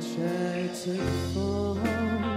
I to fall.